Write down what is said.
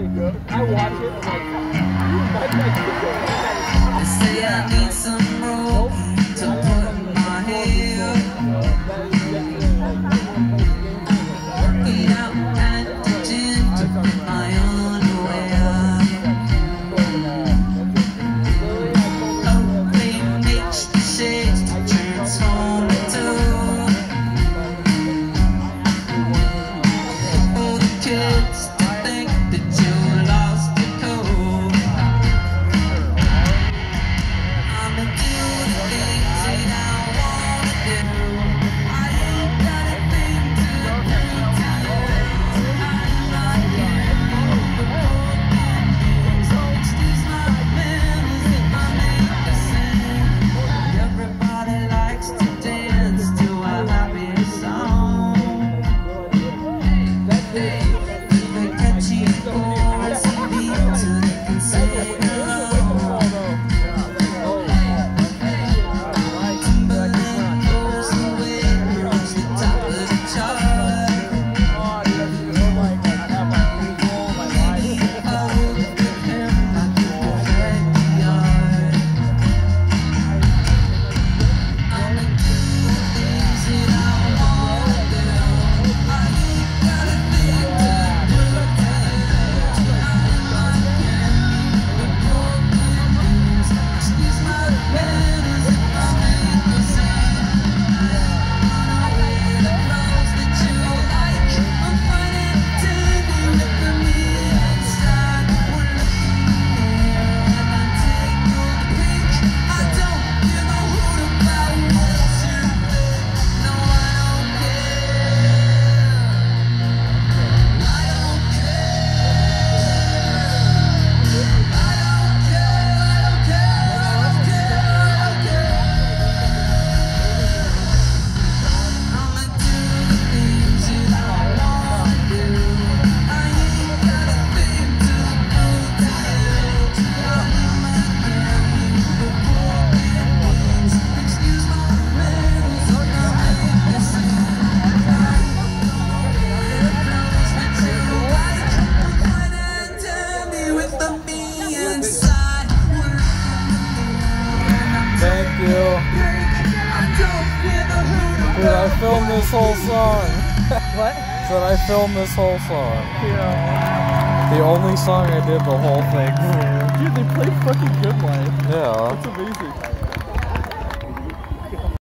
really good. I watch it, I'm like, you might like to go. I filmed this whole song. What? Said I filmed this whole song. Yeah. The only song I did the whole thing. Dude, they played fucking good Life. Yeah. That's amazing.